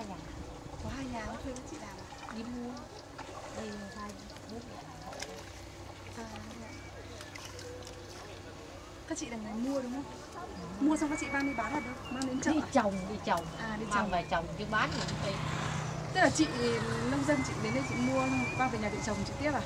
hai nhà. Có hai nhà thôi thuê các chị làm đi mua. Đây hai bố À, các chị là người mua đúng không? Mua xong các chị mang đi bán là đâu mang đến chợ. Đi trồng đi trồng À, đi mang trồng. về trồng chứ bán thì không thấy tức là chị nông dân chị đến đây chị mua mang về nhà chị trồng trực tiếp à?